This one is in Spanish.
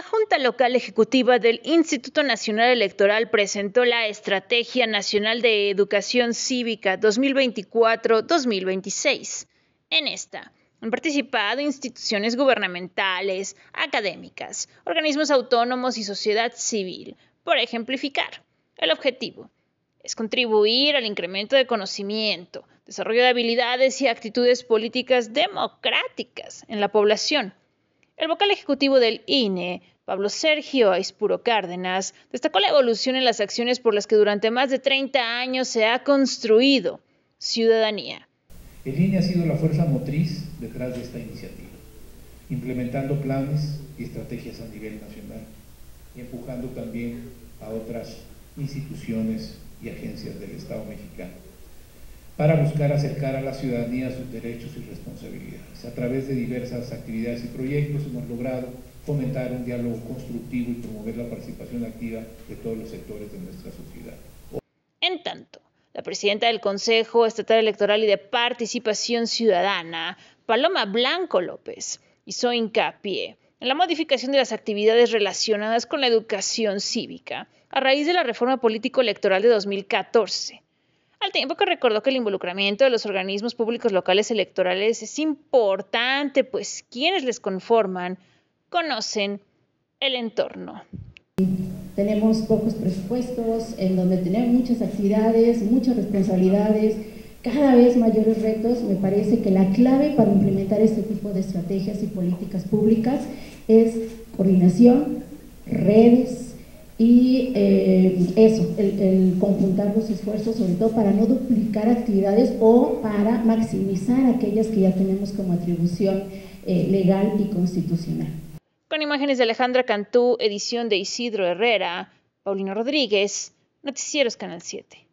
La Junta Local Ejecutiva del Instituto Nacional Electoral presentó la Estrategia Nacional de Educación Cívica 2024-2026. En esta han participado instituciones gubernamentales, académicas, organismos autónomos y sociedad civil, por ejemplificar. El objetivo es contribuir al incremento de conocimiento, desarrollo de habilidades y actitudes políticas democráticas en la población. El vocal ejecutivo del INE, Pablo Sergio Aispuro Cárdenas, destacó la evolución en las acciones por las que durante más de 30 años se ha construido ciudadanía. El INE ha sido la fuerza motriz detrás de esta iniciativa, implementando planes y estrategias a nivel nacional y empujando también a otras instituciones y agencias del Estado mexicano para buscar acercar a la ciudadanía sus derechos y responsabilidades. A través de diversas actividades y proyectos hemos logrado fomentar un diálogo constructivo y promover la participación activa de todos los sectores de nuestra sociedad. En tanto, la presidenta del Consejo Estatal Electoral y de Participación Ciudadana, Paloma Blanco López, hizo hincapié en la modificación de las actividades relacionadas con la educación cívica a raíz de la reforma político-electoral de 2014 al tiempo que recordó que el involucramiento de los organismos públicos locales electorales es importante, pues quienes les conforman conocen el entorno. Tenemos pocos presupuestos, en donde tenemos muchas actividades, muchas responsabilidades, cada vez mayores retos. Me parece que la clave para implementar este tipo de estrategias y políticas públicas es coordinación, redes, y eh, eso, el, conjuntar los esfuerzos, sobre todo para no duplicar actividades o para maximizar aquellas que ya tenemos como atribución eh, legal y constitucional. Con imágenes de Alejandra Cantú, edición de Isidro Herrera, Paulino Rodríguez, Noticieros Canal 7.